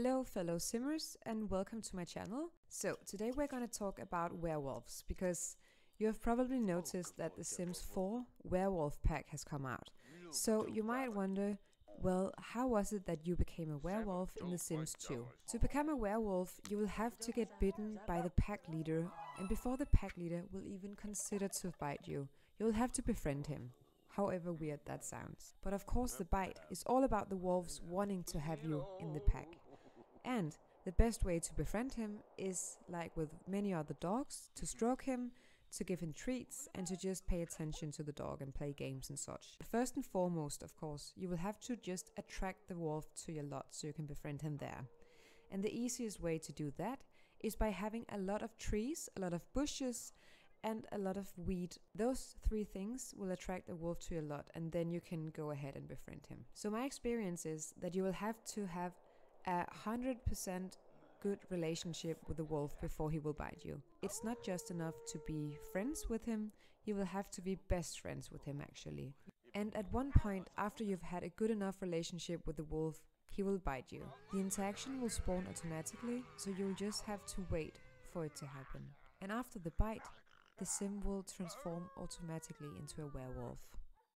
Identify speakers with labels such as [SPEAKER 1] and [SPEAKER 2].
[SPEAKER 1] Hello, fellow simmers, and welcome to my channel. So, today we're going to talk about werewolves because you have probably noticed that The Sims 4 Werewolf Pack has come out. So, you might wonder well, how was it that you became a werewolf in The Sims 2? To become a werewolf, you will have to get bitten by the pack leader, and before the pack leader will even consider to bite you, you'll have to befriend him however weird that sounds. But of course, the bite is all about the wolves wanting to have you in the pack. And the best way to befriend him is, like with many other dogs, to stroke him, to give him treats, and to just pay attention to the dog and play games and such. First and foremost, of course, you will have to just attract the wolf to your lot so you can befriend him there. And the easiest way to do that is by having a lot of trees, a lot of bushes, and a lot of weed. Those three things will attract a wolf to your lot, and then you can go ahead and befriend him. So, my experience is that you will have to have a 100% good relationship with the wolf before he will bite you. It's not just enough to be friends with him, you will have to be best friends with him actually. And at one point, after you've had a good enough relationship with the wolf, he will bite you. The interaction will spawn automatically, so you'll just have to wait for it to happen. And after the bite, the sim will transform automatically into a werewolf.